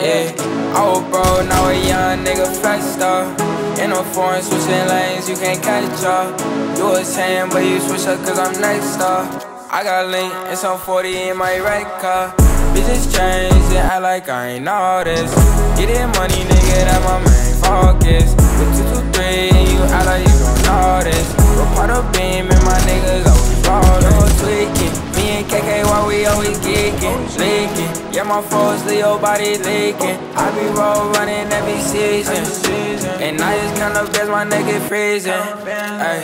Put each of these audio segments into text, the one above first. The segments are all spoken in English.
Yeah, I was broke, now a young nigga flex star. Uh. In a foreign switching lanes, you can't catch up. You was saying, but you switch up cause I'm next star. I got link and some 40 in my red car. Uh. Bitches change and act like I ain't all this. Get it money, nigga, that my main focus. With 223, and you act like you don't know this. But part of beam and my Yeah, my foes, Leo body leaking. I be roll running every season. And I just count up as my nigga freezing. Ay,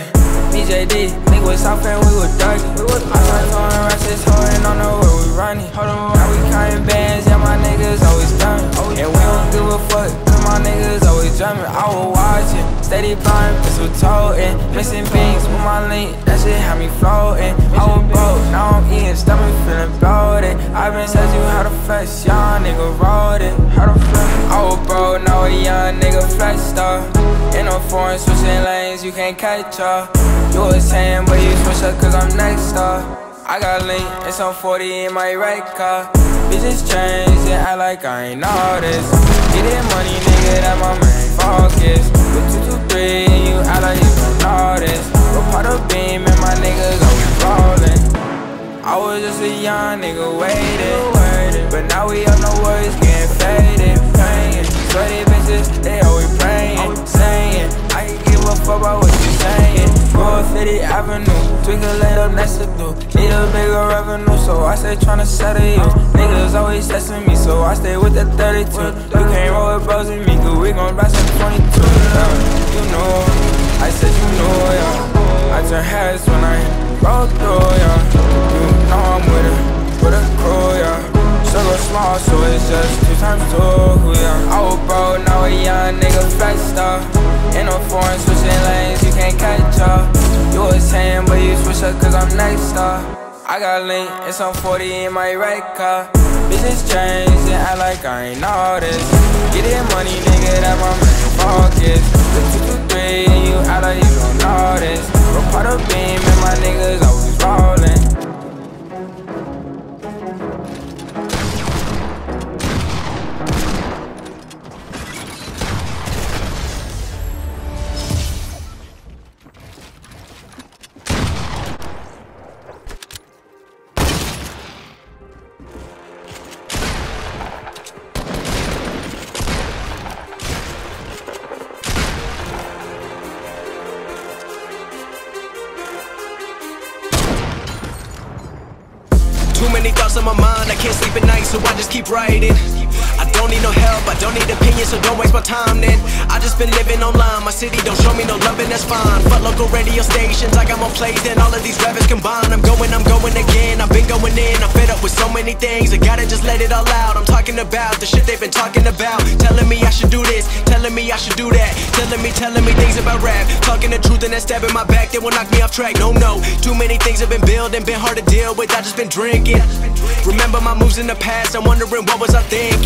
BJD, nigga was soft and we was dark. I started throwing rushes, holding on the way we running. Now we counting bands, yeah, my niggas always done. And we don't give a fuck, cause my niggas always drumming. I was watching, steady blind, pistol toting. Missing beans with my link, that shit had me floating. I was broke, now I'm eating, stomach feeling bloated. I've been said you flex, young nigga wrote it. I was broke, now a young nigga flex star. In a foreign switching lanes, you can't catch up. You was saying, but you switch up cause I'm next up. I got link and some 40 in my red car. Bitches change and act like I ain't all this. Get it money, nigga, that my main focus. With 223 and you act like you don't know this. But part of beam and my niggas always rollin'. I was just a young nigga waiting. But now we all know words getting faded. Praying. Sweaty bitches, they always praying. Saying, I can give a fuck about what you saying. Go 50 Avenue, twinkle later next to do. Need a bigger revenue, so I stay tryna settle you. Niggas always testing me, so I stay with that 32. You can't roll with bros and me, cause we gon' ride some 22. Circle so it's just two times two, yeah. I was broke, now a young nigga flex star. In a foreign switching lanes, you can't catch up. You was saying, but you switch up cause I'm next star. I got link and some 40 in my red car. Bitches change and act like I ain't all this. Get it money, nigga, that my main focus. The 223 and you act like you don't know this. Of beam on my mind, I can't sleep at night, so I just keep writing. I don't need no help, I don't need opinions, so don't waste my time then. I just been living online, my city don't show me no love, and that's fine. Fuck local radio stations, I got more plays than all of these rappers combined. I'm going, I'm going again, I've been going in, I'm fed up with so many things. I gotta just let it all out. I'm talking about the shit they've been talking about. Telling me I should do this, telling me I should do that. Telling me, telling me things about rap. Talking the truth and then stabbing my back, they will knock me off track. No, no, too many things have been building, been hard to deal with. I just been drinking. Remember my moves in the past, I'm wondering what was I thinking.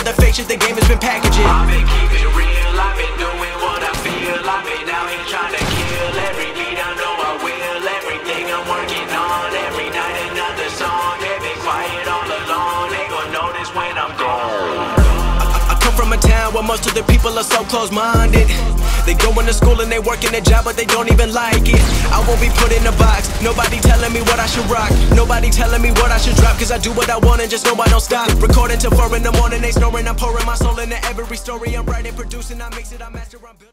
most of the people are so close-minded. They going to school and they working a job but they don't even like it. I won't be put in a box, nobody telling me what I should rock. Nobody telling me what I should drop Cause I do what I want and just know I don't stop. Recording till 4 in the morning, they snoring. I'm pouring my soul into every story I'm writing, producing, I mix it, I master, I'm building